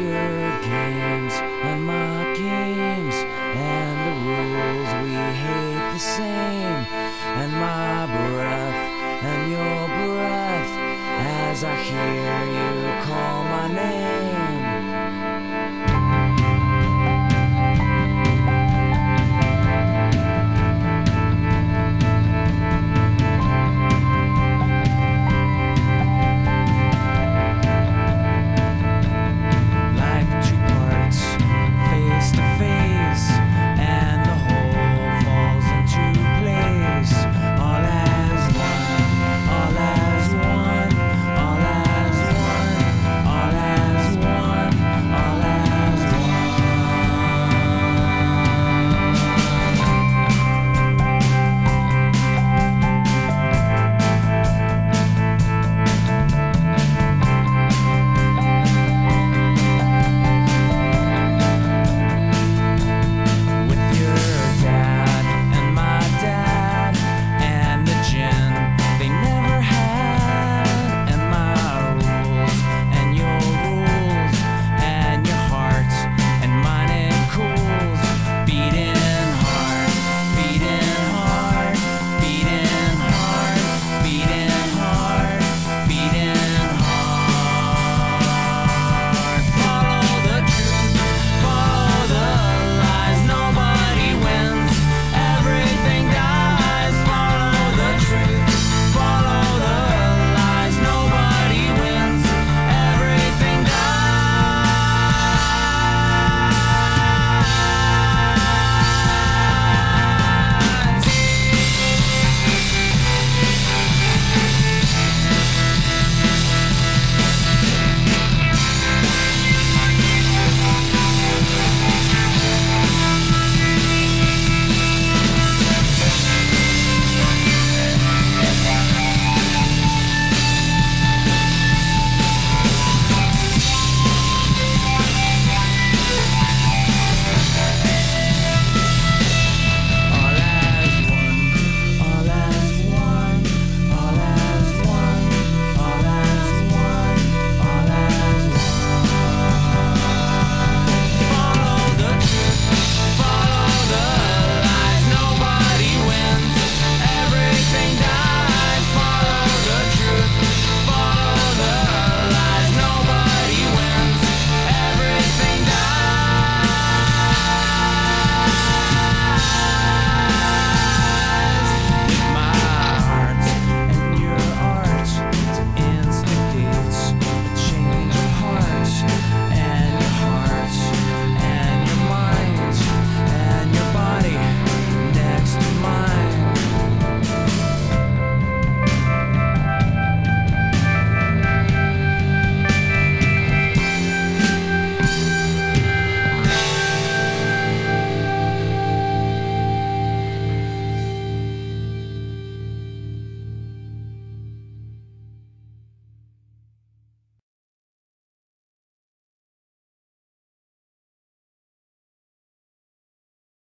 your games and my games and the rules we hate the same.